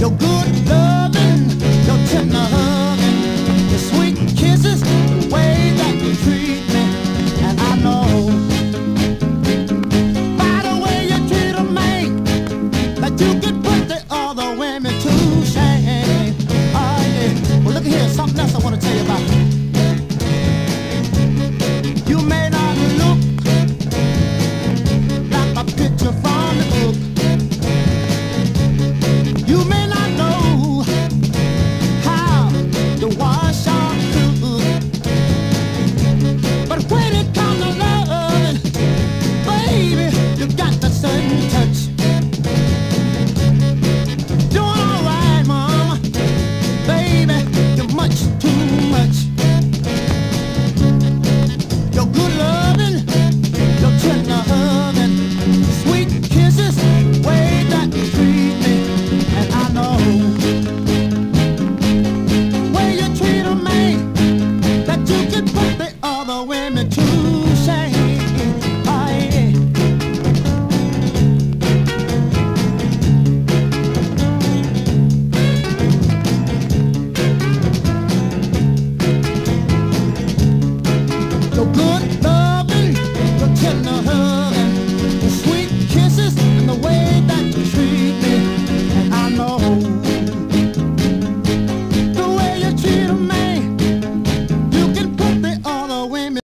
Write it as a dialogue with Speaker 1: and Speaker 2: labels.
Speaker 1: your good loving, your tender hugging, your sweet kisses, the way that you treat me, and I know. By the way you treat a man, that you could put the other women to shame. Oh yeah. Well look here, something else I wanna tell you about. You may good loving, pretend to hurt.